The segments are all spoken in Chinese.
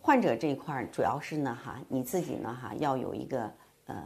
患者这一块主要是呢哈，你自己呢哈要有一个呃，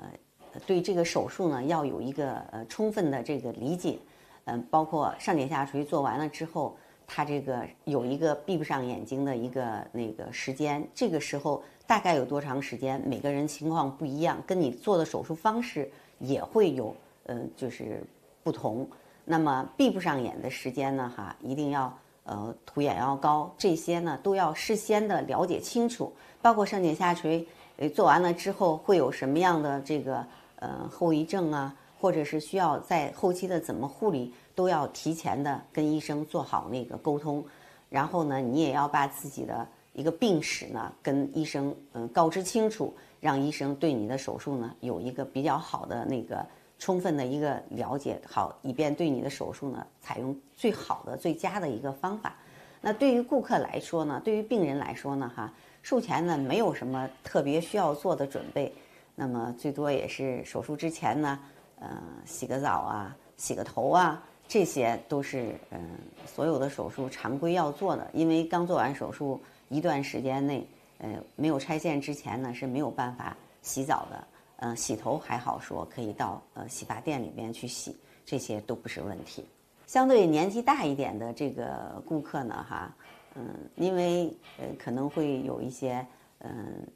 对这个手术呢要有一个呃充分的这个理解，嗯，包括上睑下垂做完了之后，他这个有一个闭不上眼睛的一个那个时间，这个时候大概有多长时间？每个人情况不一样，跟你做的手术方式也会有嗯就是不同。那么闭不上眼的时间呢哈，一定要。呃，涂眼药膏这些呢，都要事先的了解清楚，包括上睑下垂，呃，做完了之后会有什么样的这个呃后遗症啊，或者是需要在后期的怎么护理，都要提前的跟医生做好那个沟通。然后呢，你也要把自己的一个病史呢跟医生嗯告知清楚，让医生对你的手术呢有一个比较好的那个。充分的一个了解，好，以便对你的手术呢采用最好的、最佳的一个方法。那对于顾客来说呢，对于病人来说呢，哈，术前呢没有什么特别需要做的准备，那么最多也是手术之前呢，呃，洗个澡啊，洗个头啊，这些都是嗯所有的手术常规要做的。因为刚做完手术一段时间内，呃，没有拆线之前呢是没有办法洗澡的。嗯，洗头还好说，可以到呃洗发店里边去洗，这些都不是问题。相对年纪大一点的这个顾客呢，哈，嗯，因为呃可能会有一些嗯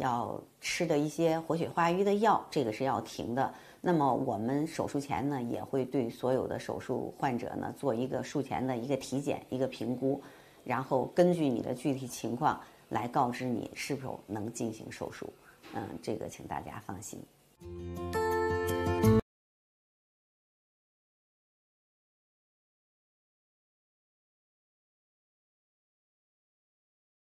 要吃的一些活血化瘀的药，这个是要停的。那么我们手术前呢，也会对所有的手术患者呢做一个术前的一个体检、一个评估，然后根据你的具体情况来告知你是否能进行手术。嗯，这个请大家放心。